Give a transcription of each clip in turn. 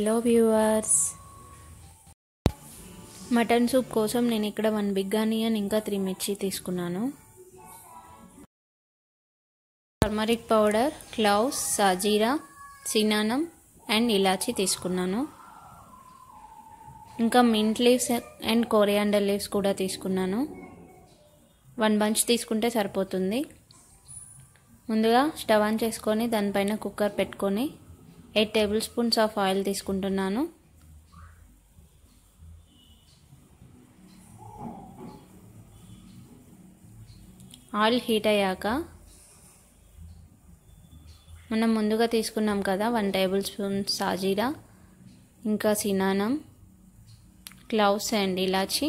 Hello viewers mutton soup కోసం నేను ఇక్కడ వన్ బిగ్ ఆనియన్ ఇంకా త్రీ మిర్చి తీసుకున్నాను. టర్మరిక్ పౌడర్ క్లౌస్ సాజీరా సినానం అండ్ ఇలాచీ తీసుకున్నాను. ఇంకా mint leaves and coriander leaves కూడా తీసుకున్నాను. వన్ బంచ్ తీసుకుంటే సరిపోతుంది. ముందుగా స్టవ్ ఆన్ చేసుకొని దానిపైన కుక్కర్ పెట్టుకొని eight tablespoons of oil తీసుకుంటున్నాను. ఆయిల్ హీట్ అయ్యాక మనం ముందుగా తీసుకున్నాం కదా వన్ టేబుల్ స్పూన్ సాజీరా ఇంకా సినానం క్లౌస్ అండ్ ఇలాచి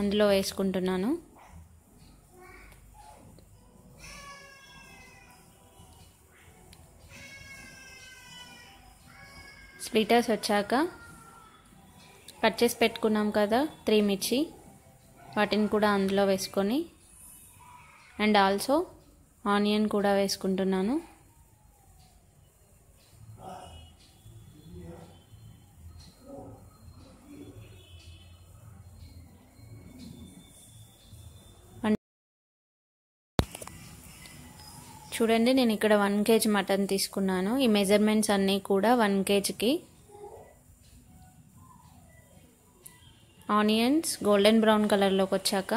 అందులో వేసుకుంటున్నాను. స్ప్లిటర్స్ వచ్చాక కట్ చేసి పెట్టుకున్నాం కదా త్రీ మిర్చి. వాటిని కూడా అందులో వేసుకొని అండ్ ఆల్సో ఆనియన్ కూడా వేసుకుంటున్నాను. చూడండి నేను ఇక్కడ వన్ కేజీ మటన్ తీసుకున్నాను. ఈ మెజర్మెంట్స్ అన్నీ కూడా వన్ కేజీకి ఆనియన్స్ గోల్డెన్ బ్రౌన్ కలర్లోకి వచ్చాక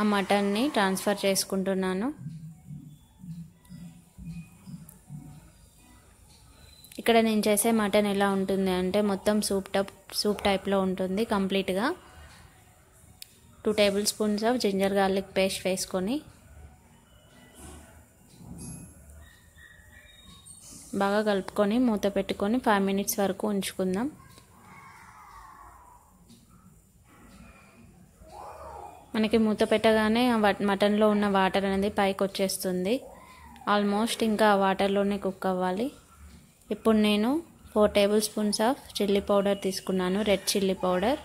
ఆ మటన్ని ట్రాన్స్ఫర్ చేసుకుంటున్నాను. ఇక్కడ నేను చేసే మటన్ ఎలా ఉంటుంది అంటే మొత్తం సూప్ టప్ సూప్ టైప్లో ఉంటుంది కంప్లీట్గా two tablespoons of ginger garlic paste వేసుకొని. బాగా కలుపుకొని మూత పెట్టుకొని ఫైవ్ మినిట్స్ వరకు ఉంచుకుందాం. మనకి మూత పెట్టగానే మటన్లో ఉన్న వాటర్ అనేది పైకి వచ్చేస్తుంది. ఆల్మోస్ట్ ఇంకా ఆ వాటర్లోనే కుక్ అవ్వాలి. ఇప్పుడు నేను four tablespoons of chilli powder తీసుకున్నాను రెడ్ చిల్లీ పౌడర్.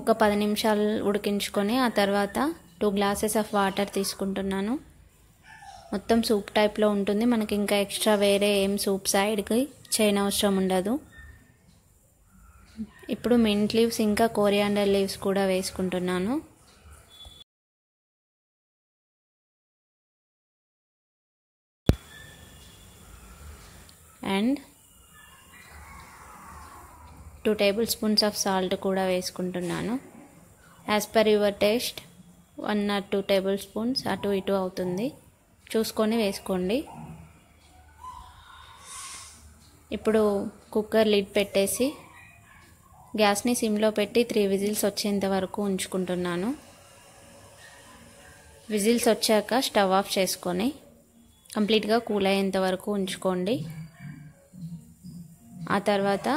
ఒక పది నిమిషాలు ఉడికించుకొని ఆ తర్వాత టూ గ్లాసెస్ ఆఫ్ వాటర్ తీసుకుంటున్నాను. మొత్తం సూప్ టైప్లో ఉంటుంది. మనకి ఇంకా ఎక్స్ట్రా వేరే ఏం సూప్ సైడ్కి చేయనవసరం ఉండదు. ఇప్పుడు మింట్ లీవ్స్ ఇంకా కోరియాండర్ లీవ్స్ కూడా వేసుకుంటున్నాను. And two tablespoons of salt కూడా వేసుకుంటున్నాను. As per your taste. One or two tablespoons అటు ఇటు అవుతుంది. చూసుకొని వేసుకోండి. ఇప్పుడు కుక్కర్ లిడ్ పెట్టేసి గ్యాస్ని సిమ్లో పెట్టి త్రీ విజిల్స్ వచ్చేంత వరకు ఉంచుకుంటున్నాను. విజిల్స్ వచ్చాక స్టవ్ ఆఫ్ చేసుకొని కంప్లీట్గా కూల్ అయ్యేంత వరకు ఉంచుకోండి. ఆ తర్వాత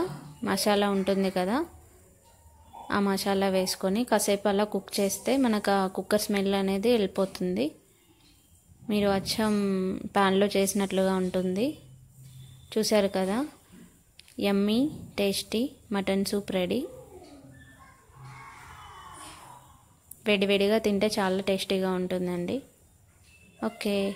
మసాలా ఉంటుంది కదా ఆ మసాలా వేసుకొని కాసేపు అలా కుక్ చేస్తే మనకు ఆ కుక్కర్ స్మెల్ అనేది వెళ్ళిపోతుంది. మీరు అచ్చం ప్యాన్లో చేసినట్లుగా ఉంటుంది. చూశారు కదా? Yummy tasty mutton soup ready. వేడివేడిగా తింటే చాలా టేస్టీగా ఉంటుందండి. ఓకే.